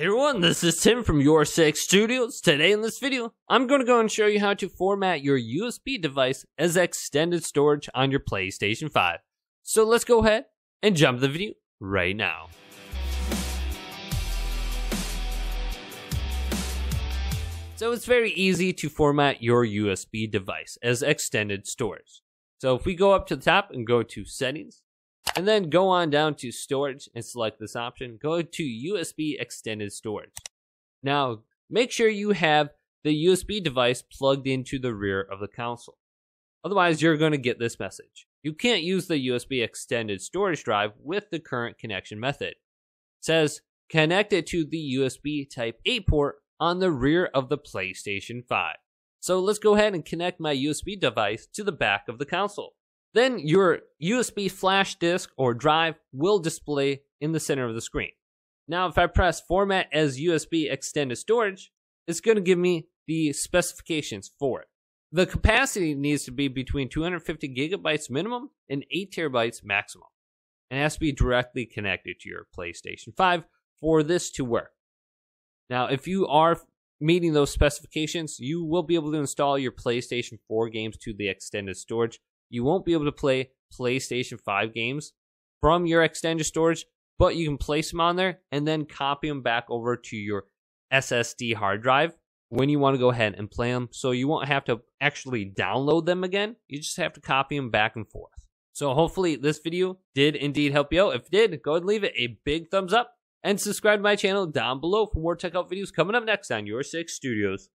Hey everyone, this is Tim from Your Six Studios. Today in this video, I'm going to go and show you how to format your USB device as extended storage on your PlayStation 5. So let's go ahead and jump the video right now. So it's very easy to format your USB device as extended storage. So if we go up to the top and go to settings, and then go on down to storage and select this option. Go to USB extended storage. Now, make sure you have the USB device plugged into the rear of the console. Otherwise, you're going to get this message. You can't use the USB extended storage drive with the current connection method. It says connect it to the USB Type A port on the rear of the PlayStation 5. So let's go ahead and connect my USB device to the back of the console. Then your USB flash disk or drive will display in the center of the screen. Now, if I press Format as USB Extended Storage, it's going to give me the specifications for it. The capacity needs to be between 250 gigabytes minimum and 8 terabytes maximum. And it has to be directly connected to your PlayStation 5 for this to work. Now, if you are meeting those specifications, you will be able to install your PlayStation 4 games to the extended storage you won't be able to play PlayStation 5 games from your extended storage, but you can place them on there and then copy them back over to your SSD hard drive when you want to go ahead and play them. So you won't have to actually download them again. You just have to copy them back and forth. So hopefully this video did indeed help you out. If it did, go ahead and leave it a big thumbs up and subscribe to my channel down below for more tech out videos coming up next on Your Six Studios.